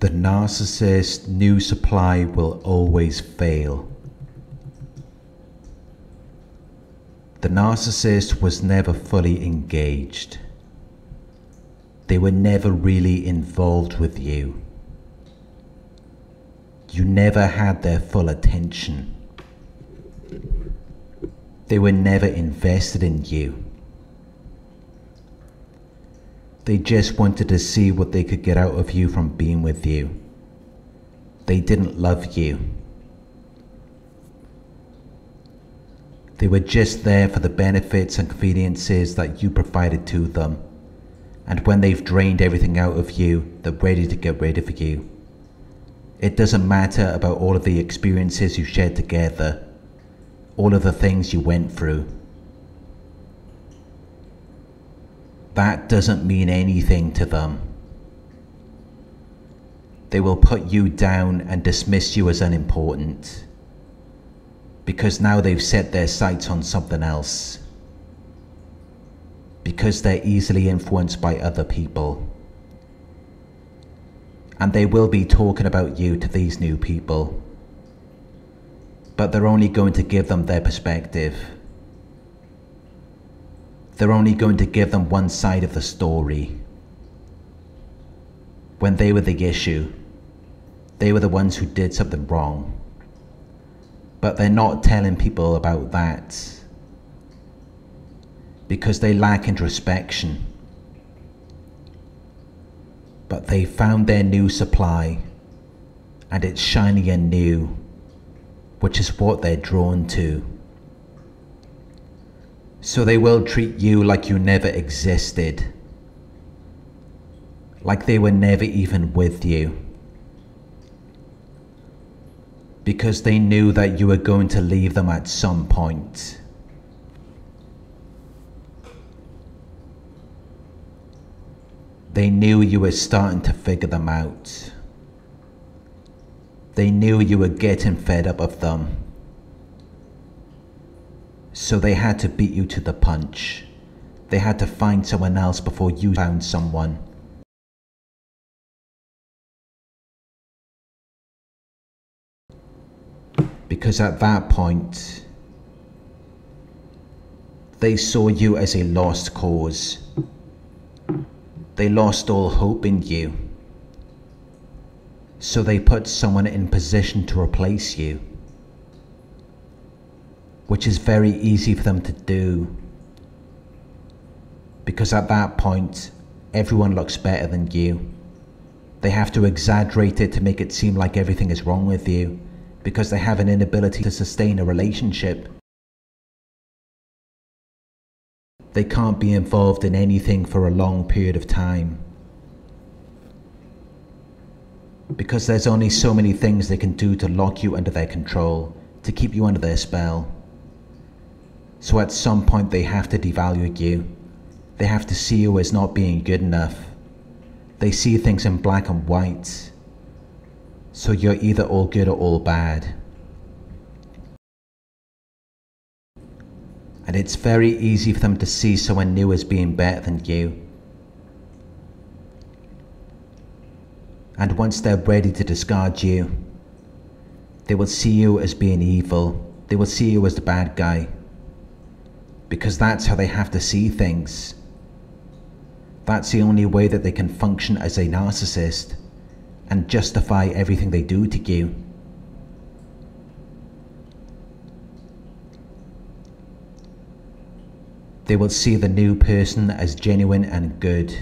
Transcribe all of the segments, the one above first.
The narcissist new supply will always fail. The narcissist was never fully engaged. They were never really involved with you. You never had their full attention. They were never invested in you. They just wanted to see what they could get out of you from being with you. They didn't love you. They were just there for the benefits and conveniences that you provided to them. And when they've drained everything out of you, they're ready to get rid of you. It doesn't matter about all of the experiences you shared together, all of the things you went through. That doesn't mean anything to them. They will put you down and dismiss you as unimportant because now they've set their sights on something else. Because they're easily influenced by other people. And they will be talking about you to these new people. But they're only going to give them their perspective. They're only going to give them one side of the story. When they were the issue, they were the ones who did something wrong. But they're not telling people about that because they lack introspection. But they found their new supply and it's shiny and new, which is what they're drawn to. So they will treat you like you never existed, like they were never even with you because they knew that you were going to leave them at some point. They knew you were starting to figure them out. They knew you were getting fed up of them. So they had to beat you to the punch. They had to find someone else before you found someone. because at that point, they saw you as a lost cause. They lost all hope in you. So they put someone in position to replace you, which is very easy for them to do. Because at that point, everyone looks better than you. They have to exaggerate it to make it seem like everything is wrong with you because they have an inability to sustain a relationship. They can't be involved in anything for a long period of time. Because there's only so many things they can do to lock you under their control, to keep you under their spell. So at some point they have to devalue you. They have to see you as not being good enough. They see things in black and white so you're either all good or all bad. And it's very easy for them to see someone new as being better than you. And once they're ready to discard you, they will see you as being evil. They will see you as the bad guy. Because that's how they have to see things. That's the only way that they can function as a narcissist and justify everything they do to you. They will see the new person as genuine and good,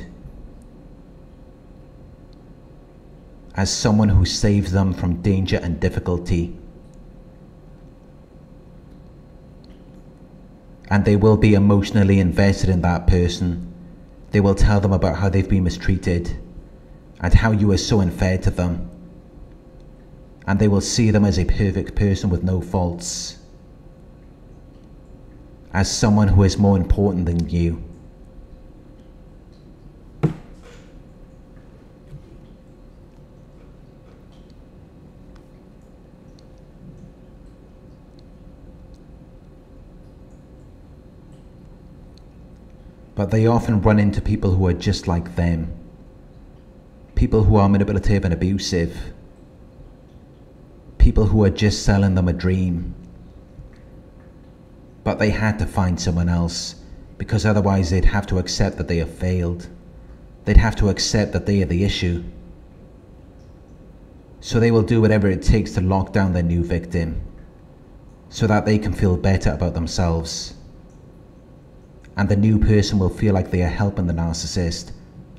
as someone who saves them from danger and difficulty. And they will be emotionally invested in that person. They will tell them about how they've been mistreated and how you are so unfair to them. And they will see them as a perfect person with no faults, as someone who is more important than you. But they often run into people who are just like them people who are manipulative and abusive, people who are just selling them a dream. But they had to find someone else because otherwise they'd have to accept that they have failed. They'd have to accept that they are the issue. So they will do whatever it takes to lock down their new victim so that they can feel better about themselves. And the new person will feel like they are helping the narcissist,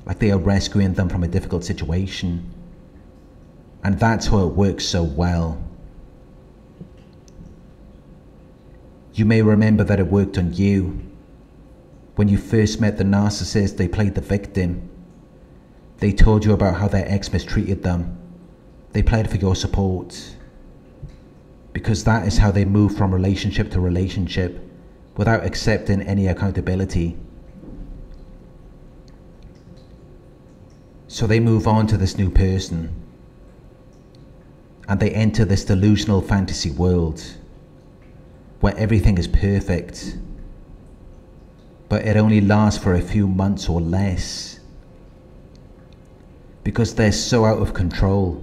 like they are rescuing them from a difficult situation. And that's how it works so well. You may remember that it worked on you. When you first met the narcissist, they played the victim. They told you about how their ex mistreated them. They played for your support. Because that is how they move from relationship to relationship without accepting any accountability. So they move on to this new person and they enter this delusional fantasy world where everything is perfect, but it only lasts for a few months or less because they're so out of control.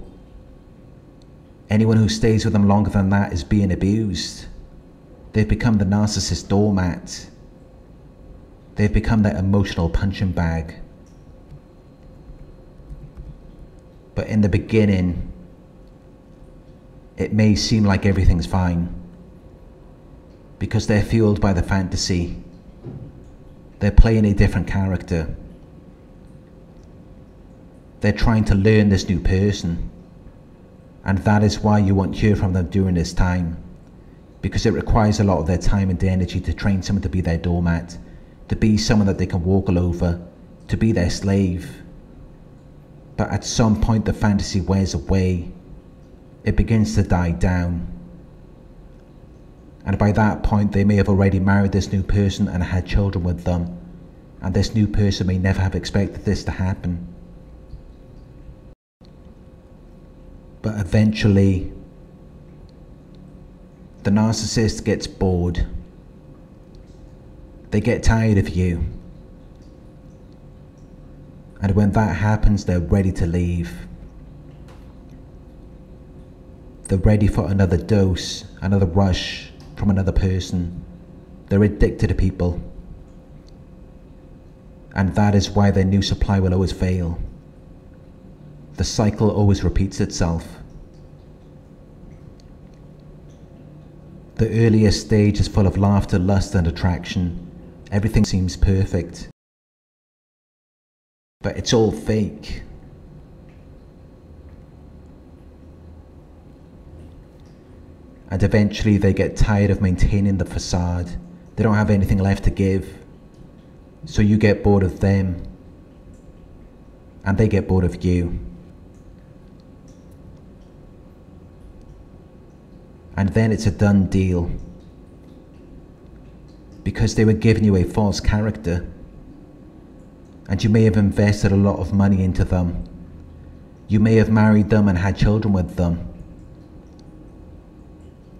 Anyone who stays with them longer than that is being abused. They've become the narcissist doormat. They've become that emotional punching bag. But in the beginning, it may seem like everything's fine because they're fueled by the fantasy. They're playing a different character. They're trying to learn this new person. And that is why you won't hear from them during this time. Because it requires a lot of their time and their energy to train someone to be their doormat, to be someone that they can walk all over, to be their slave. But at some point, the fantasy wears away, it begins to die down and by that point they may have already married this new person and had children with them, and this new person may never have expected this to happen. But eventually, the narcissist gets bored. They get tired of you. And when that happens, they're ready to leave. They're ready for another dose, another rush, from another person. They're addicted to people. And that is why their new supply will always fail. The cycle always repeats itself. The earliest stage is full of laughter, lust, and attraction. Everything seems perfect. But it's all fake. and eventually they get tired of maintaining the facade. They don't have anything left to give. So you get bored of them, and they get bored of you. And then it's a done deal. Because they were giving you a false character. And you may have invested a lot of money into them. You may have married them and had children with them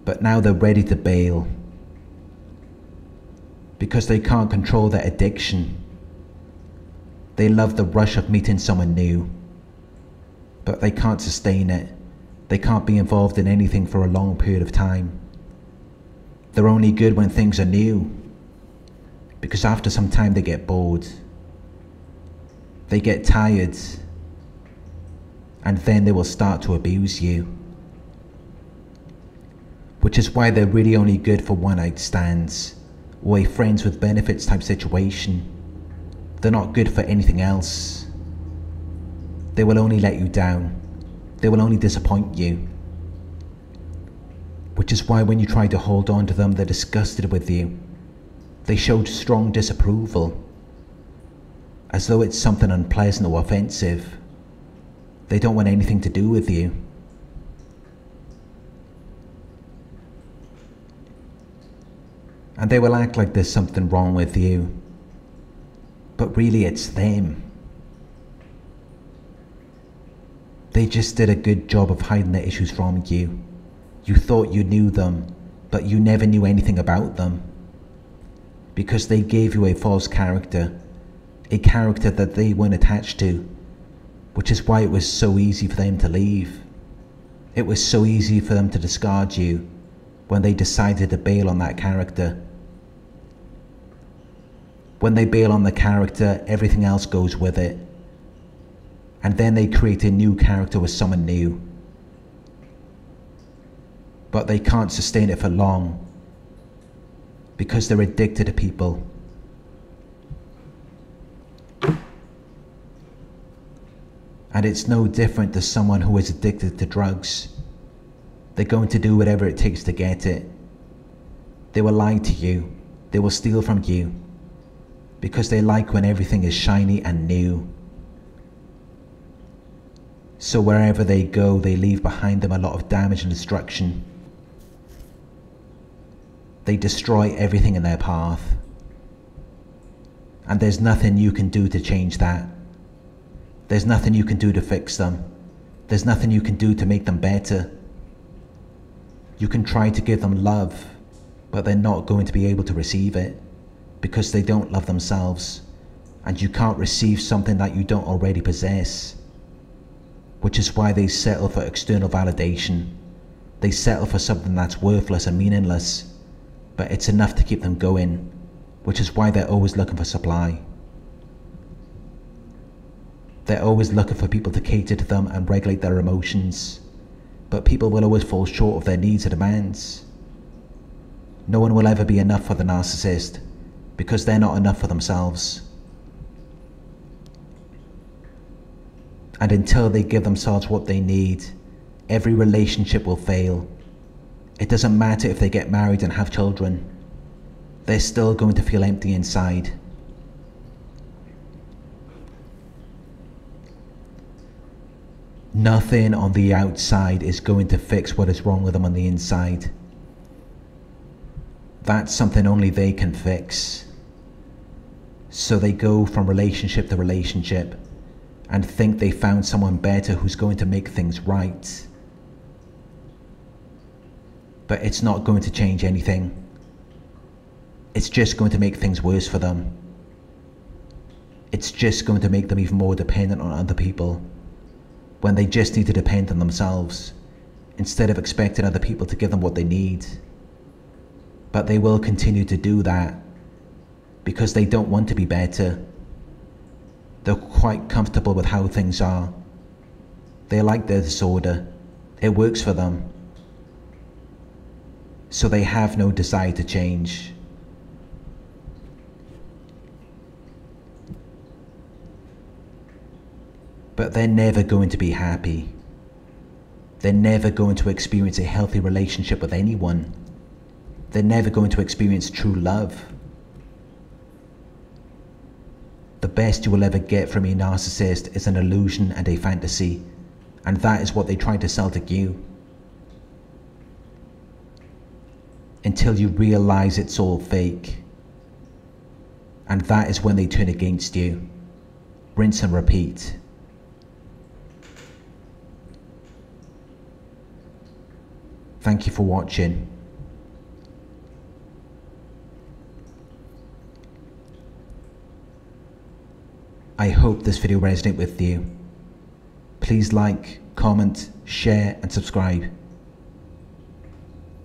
but now they're ready to bail because they can't control their addiction. They love the rush of meeting someone new, but they can't sustain it. They can't be involved in anything for a long period of time. They're only good when things are new, because after some time they get bored. They get tired, and then they will start to abuse you which is why they're really only good for one night stands or a friends with benefits type situation. They're not good for anything else. They will only let you down. They will only disappoint you. Which is why when you try to hold on to them, they're disgusted with you. They showed strong disapproval, as though it's something unpleasant or offensive. They don't want anything to do with you. and they will act like there's something wrong with you. But really, it's them. They just did a good job of hiding the issues from you. You thought you knew them, but you never knew anything about them. Because they gave you a false character, a character that they weren't attached to, which is why it was so easy for them to leave. It was so easy for them to discard you when they decided to bail on that character. When they bail on the character, everything else goes with it. And then they create a new character with someone new. But they can't sustain it for long because they're addicted to people. And it's no different to someone who is addicted to drugs. They're going to do whatever it takes to get it. They will lie to you. They will steal from you. Because they like when everything is shiny and new. So wherever they go, they leave behind them a lot of damage and destruction. They destroy everything in their path. And there's nothing you can do to change that. There's nothing you can do to fix them. There's nothing you can do to make them better. You can try to give them love, but they're not going to be able to receive it because they don't love themselves. And you can't receive something that you don't already possess. Which is why they settle for external validation. They settle for something that's worthless and meaningless, but it's enough to keep them going, which is why they're always looking for supply. They're always looking for people to cater to them and regulate their emotions. But people will always fall short of their needs and demands. No one will ever be enough for the narcissist because they're not enough for themselves. And until they give themselves what they need, every relationship will fail. It doesn't matter if they get married and have children, they're still going to feel empty inside. Nothing on the outside is going to fix what is wrong with them on the inside. That's something only they can fix. So they go from relationship to relationship and think they found someone better who's going to make things right. But it's not going to change anything. It's just going to make things worse for them. It's just going to make them even more dependent on other people when they just need to depend on themselves instead of expecting other people to give them what they need. But they will continue to do that because they don't want to be better. They're quite comfortable with how things are. They like their disorder. It works for them. So they have no desire to change. but they're never going to be happy. They're never going to experience a healthy relationship with anyone. They're never going to experience true love. The best you will ever get from a narcissist is an illusion and a fantasy, and that is what they try to sell to you. Until you realize it's all fake. And that is when they turn against you. Rinse and repeat. Thank you for watching. I hope this video resonated with you. Please like, comment, share and subscribe.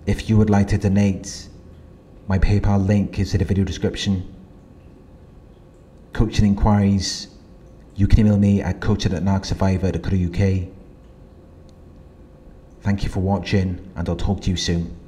If you would like to donate, my PayPal link is in the video description. Coaching inquiries, you can email me at coaching. Thank you for watching and I'll talk to you soon.